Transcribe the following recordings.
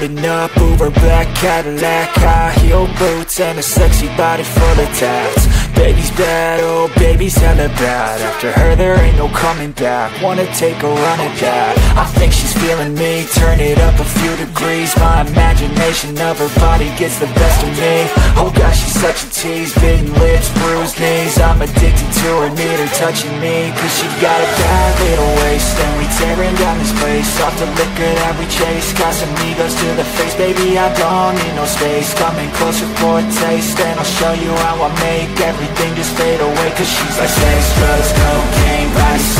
rolling up Uber black Cadillac High heel boots and a sexy body full of tats. Baby's bad, oh baby's hella bad. After her there ain't no coming back. Wanna take a run at that. I think she's feeling me. Turn it up a few degrees. My imagination of her body gets the best of me. Oh gosh, she's such a tease. Bitten lips, bruised knees. I'm addicted to her, need her touching me. Cause she got a bad little waist And we tearing down this place. Off the liquor that we chase. Got some egos to the face. Baby, I don't need no space. Coming closer for a taste And I'll show you how I make everything just fade away. Cause she's like sex, drugs, cocaine Body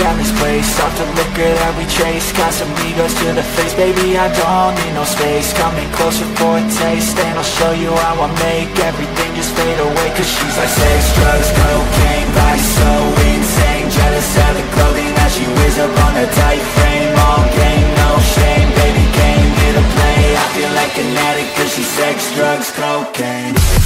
down this place Off the liquor that we chase. Got some egos to the face Baby, I don't need no space. Coming closer for a taste And I'll show you how I make Everything just fade away. Cause she's like sex, drugs, cocaine Life's so insane. Jealous of the clothing that she wears up on a tight frame. All game, no shame Baby, game here to play. I feel like an addict Cause she's sex, drugs, cocaine.